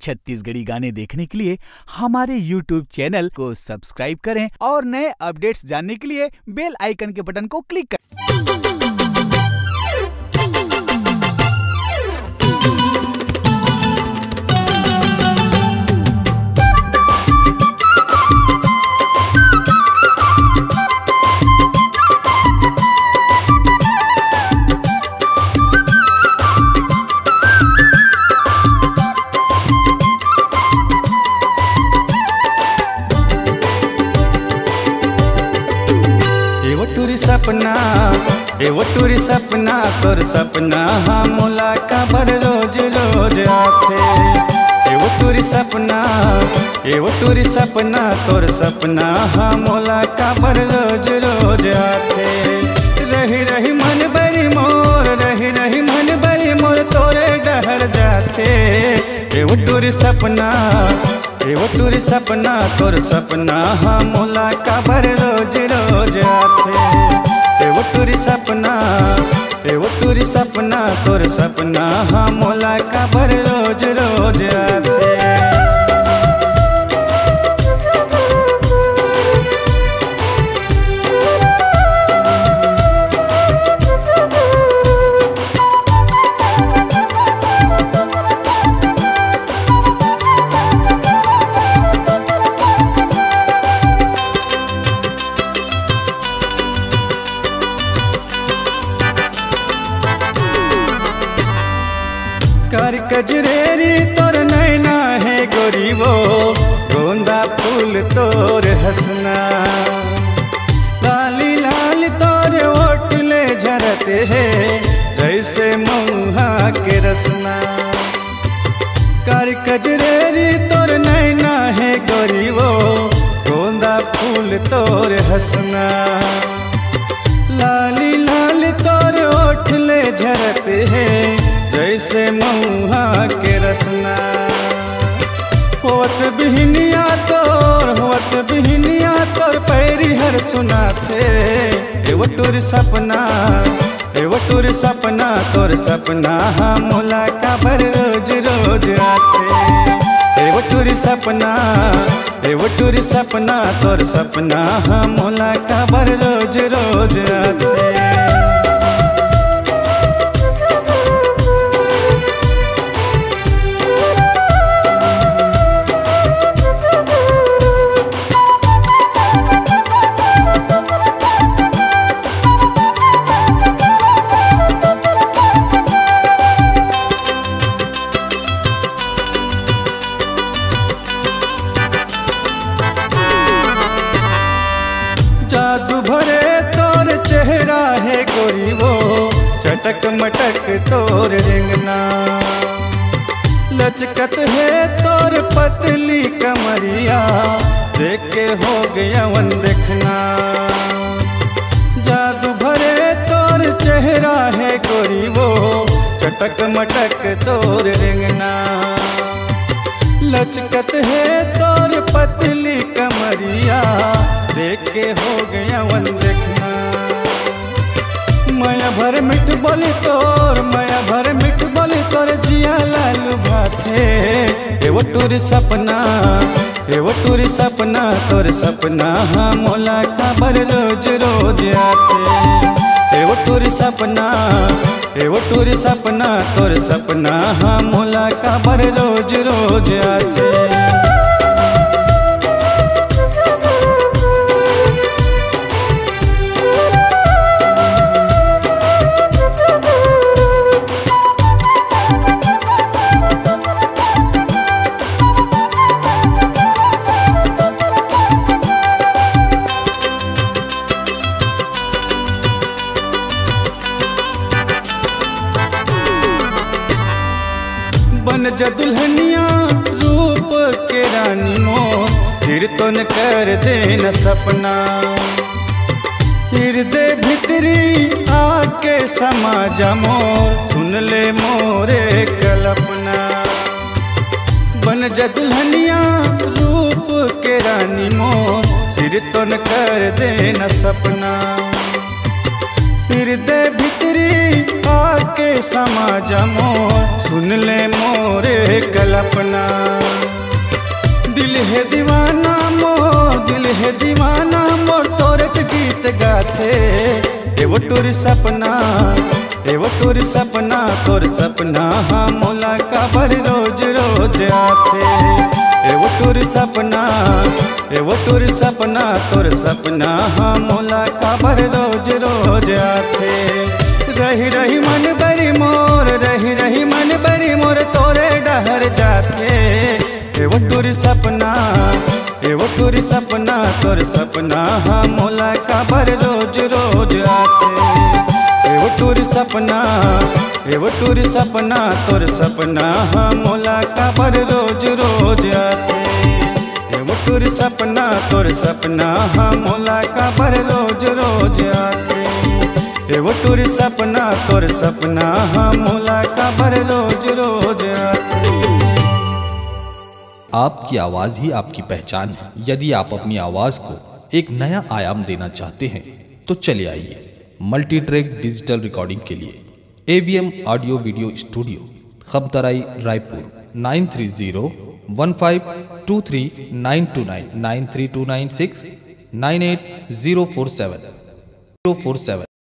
छत्तीसगढ़ी गाने देखने के लिए हमारे YouTube चैनल को सब्सक्राइब करें और नए अपडेट्स जानने के लिए बेल आइकन के बटन को क्लिक करें। टूरी सपना एगो टूरी सपना, तोर सपना हम मुलाकात रोज रोज आथे वो टूरी सपना वो टूरी सपना, तोर सपना हम मुलाकात रोज रोज आथे रही रही मन बरी मोर, रही रही मन बरी मोर, तोरे डहर जाथे वो टूरी सपना एगो टूरी सपना, तोर सपना, हम मुलाकात रोज रोज आथे वो टूरी सपना, एगो टूरी सपना, तोर सपना, हम मुलाकात रोज रोज आथे कर कजरेरी तोर नैना है गोरीबो गोंदा फूल तोर हंसना। लाली लाल तोर ओट ले झरते है, जैसे मुहा के रसना। कर कजरेरी तोर नैना है गोरीबो गोंदा फूल तोर हंसना। लाली लाल तोर ओठ ले झरते हैं जैसे मऊहा के रसना। होत बिहनिया तोर होत बिहनिया तोर, पैरी हर सुनाते। एवो टूर सपना एवो टूर सपना, तोर सपना हम मुलाकात भर रोज रोज आते। एवो टूर सपना एवो टूर सपना, तोर सपना हम मुलाकात भर रोज रोज गोरी वो, चटक मटक तोर रिंगना। लचकत है तोर पतली कमरिया, देख के हो गया वन देखना। जादू भरे तोर चेहरा है गोरी वो, चटक मटक तोर रिंगना। लचकत है तोर पतली कमरिया, देख के हो गया वन देखना। माया भर मिठ बोली तोर, माया भर मिठ बोली तोर, जिया लालू भाथे। एवो टूर सपना एवो टूर सपना, तोर सपना हाँ मोला खबर रोज रोज आते एवो टूर सपना एवो टूर सपना, तोर सपना हाँ मोला खबर रोज रोज आते बन जा दुल्हनिया, रूप के रानी मोर सिर तो न कर देना सपना। हृदय भितरी आके समा जा मोर। सुन ले मोरे कल्पना बन जा दुल्हनिया, रूप के रानी मोर सिर तो न कर देना सपना। हृदय समा जमो सुन ले मोरे कल्पना। दिल है दीवाना मो, दिल है दीवाना मोर तोरे च गीत गाथे। एवो टूर सपना, एवो टूर सपना, तोर सपना हाँ मुलाकाबर रोज रोज आथे। एवो टूर सपना, एवो टूर सपना, तोर सपना हाँ मुलाकाबर रोज रोज आथे। रही रही मन बरी मोर रही रही मन बरी, मोर तोरे डहर जाते एवो टूर सपना एवो टूर सपना, तोर सपना हाँ मुलाकाबर रोज रोज आथे एवो टूर सपना एवो टूर सपना, तोर सपना हाँ मुलाकाबर रोज रोज आथे एवो टूर सपना, तोर सपना हाँ मुलाकाबर रोज रोज आथे एवो टूर सपना, तोर सपना हाँ मुलाकाबर रोज रोज आपकी आवाज़ ही आपकी पहचान है। यदि आप अपनी आवाज़ को एक नया आयाम देना चाहते हैं तो चले आइए मल्टी ट्रैक डिजिटल रिकॉर्डिंग के लिए AVM audio video studio Khabtarai, Raipur, nine three zero one five two three nine two nine nine three two nine six, nine eight zero four seven, zero four seven.